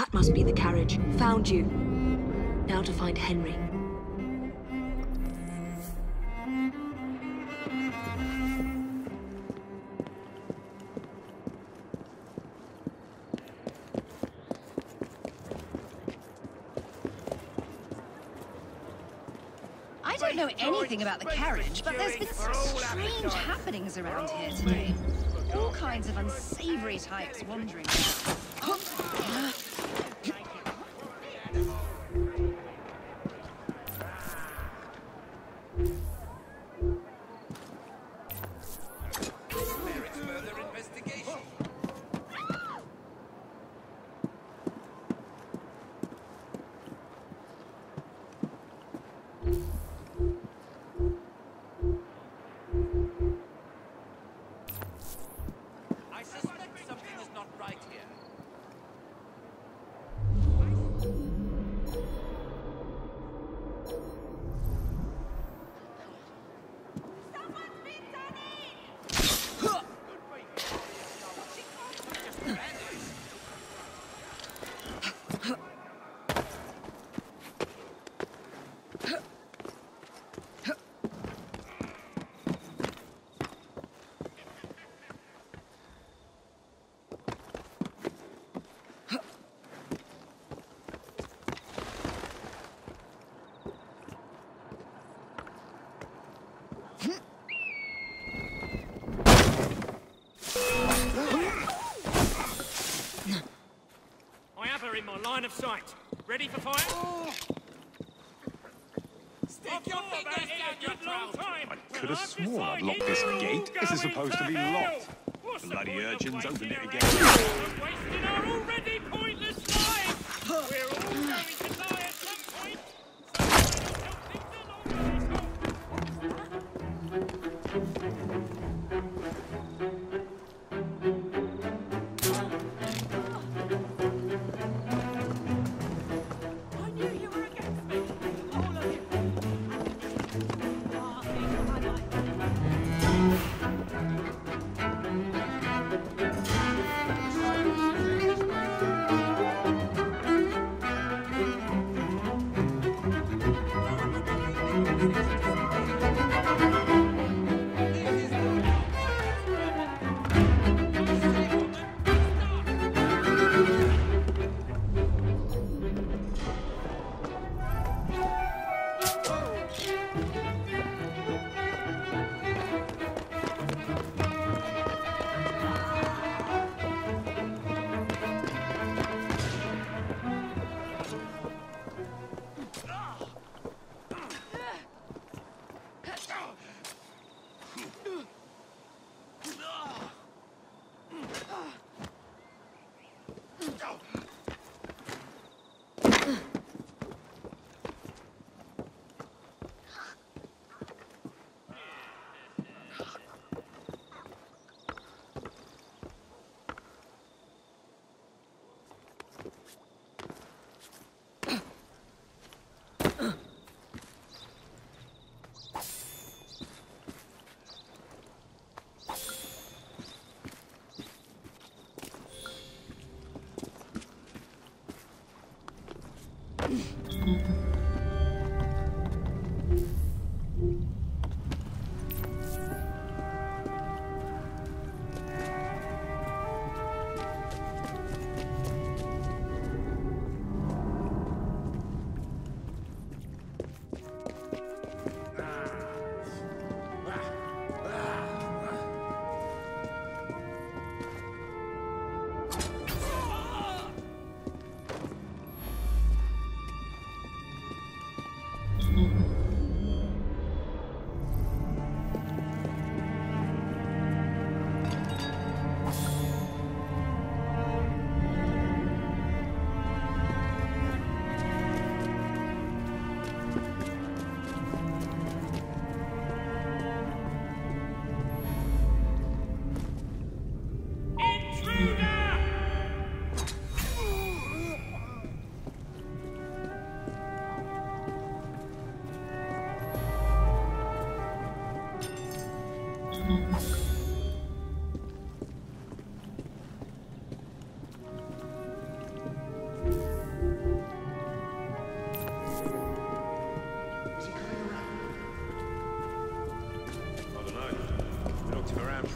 That must be the carriage. Found you. Now to find Henry. I don't know anything about the carriage, but there's been some strange happenings around here today. All kinds of unsavory types wandering I in my line of sight. Ready for fire? Stick your fingers down your throat! I Could have sworn I'd locked this gate. This is supposed to be locked. Bloody urchins opened it again. wasting our already pointless lives! We're all going to die at some point! Something's along these lines.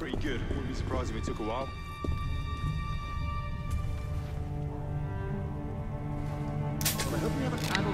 pretty good. Wouldn't be surprised if it took a while. I hope we have a panel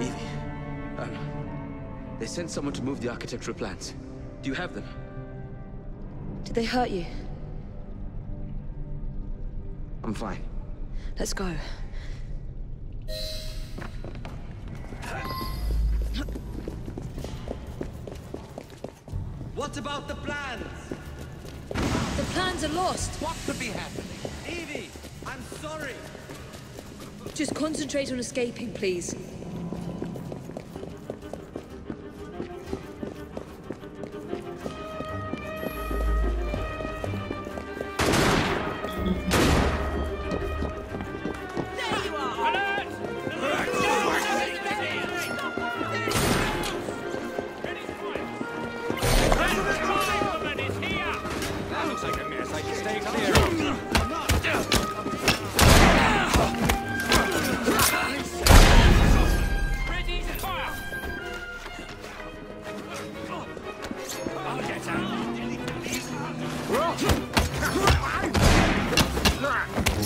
Evie. Um, they sent someone to move the architectural plans. Do you have them? Did they hurt you? I'm fine. Let's go. What about the plans? The plans are lost. What could be happening? Evie, I'm sorry. Just concentrate on escaping, please.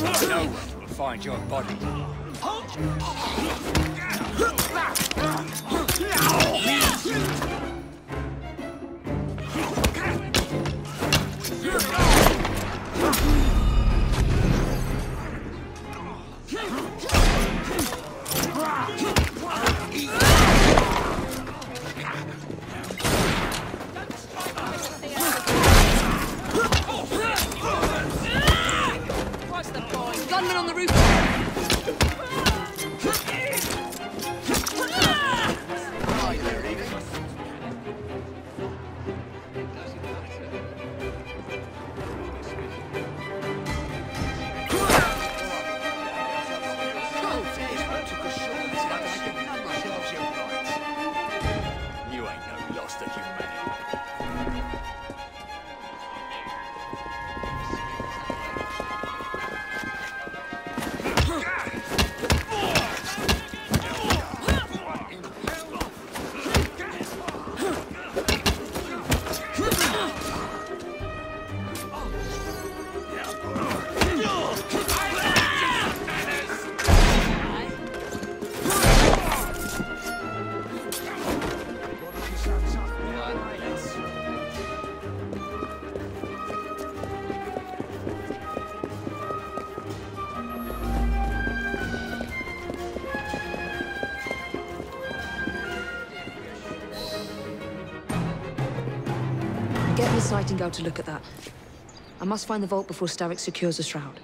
No one will find your body. Gunman Miss Nightingale to look at that. I must find the vault before Starrick secures the shroud.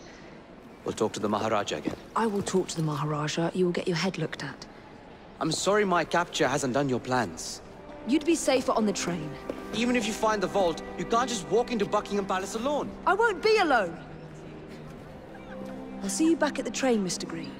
We'll talk to the Maharaja again. I will talk to the Maharaja. You will get your head looked at. I'm sorry my capture hasn't done your plans. You'd be safer on the train. Even if you find the vault, you can't just walk into Buckingham Palace alone. I won't be alone! I'll see you back at the train, Mr. Green.